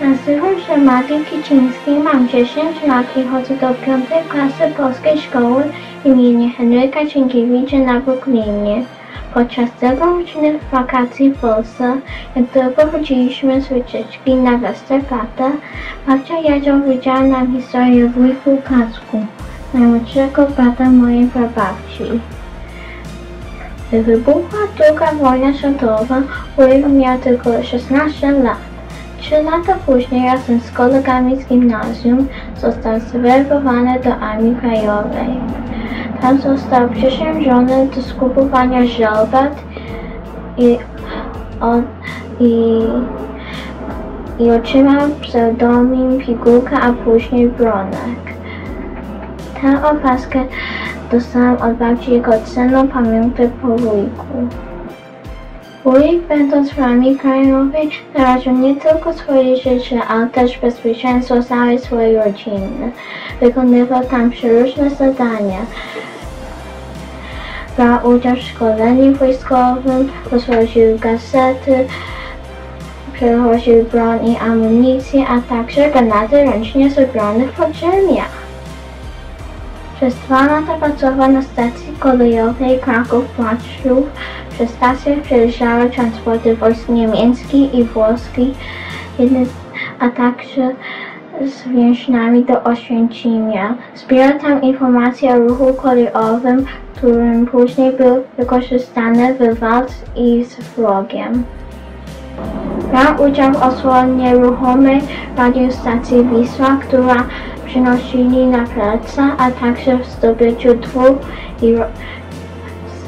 Nazywam się Maggie Kiciński, mam 10 lat i chodzę do 5 klasy Polskiej Szkoły imienia Henryka Sienkiewicza na Brooklynie. Podczas tegorocznych wakacji w Polsce, jak tylko chodziliśmy z wycieczki na Westerplatte, babcia Jadzia opowiedziała nam historię wujku Kacku, najmłodszego brata mojej prababci. Gdy wybuchła druga wojna światowa, wujek miał tylko 16 lat. Trzy lata później razem z kolegami z gimnazjum został zwerbowany do Armii Krajowej. Tam został przysiężony do skupowania żelbat i, o, i, i otrzymał pseudonim Pigułka, a później Bronek. Tę opaskę dostałem od babci jako cenną pamiątkę po wujku. Wujek będąc w Armii Krajowej naraził nie tylko swoje życie, ale też bezpieczeństwo całej swojej rodziny. Wykonywał tam przeróżne zadania. Brał udział w szkoleniu wojskowym, rozwoził gazety, przewoził broń i amunicję, a także granaty ręcznie zrobionych w podziemiach. Przez dwa lata pracował na stacji kolejowej Kraków-Płaczów. Przez stację przejeżdżały transporty wojsk niemiecki i włoski, a także z więźniami do Oświęcimia. Zbierał tam informacje o ruchu kolejowym, którym później był wykorzystany w walce i z wrogiem. Brał udział w osłonie ruchomej radiostacji Wisła, która przynosili na pracę, a także w zdobyciu dwóch i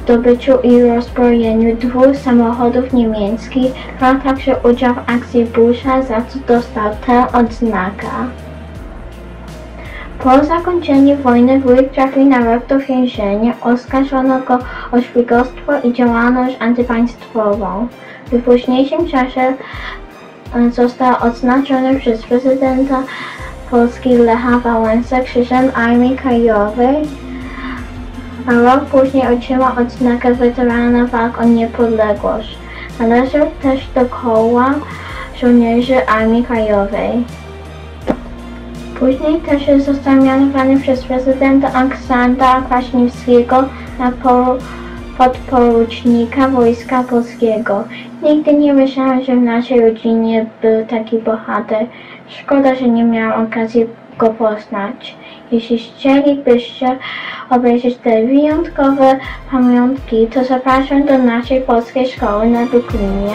zdobyciu i rozbrojeniu dwóch samochodów niemieckich. Brał także udział w akcji Busha, za co dostał tę odznakę. Po zakończeniu wojny wujek trafił na rok do więzienia. Oskarżono go o szpiegostwo i działalność antypaństwową. W późniejszym czasie został odznaczony przez prezydenta Polski Lecha Wałęsę Krzyżem Armii Krajowej, a rok później otrzymał odznakę weterana walk o niepodległość. Należał też do koła żołnierzy Armii Krajowej. Później też został mianowany przez prezydenta Aleksandra Kwaśniewskiego na podporucznika Wojska Polskiego. Nigdy nie myślałem, że w naszej rodzinie był taki bohater. Szkoda, że nie miałam okazji go poznać. Jeśli chcielibyście obejrzeć te wyjątkowe pamiątki, to zapraszam do naszej polskiej szkoły na Brooklynie.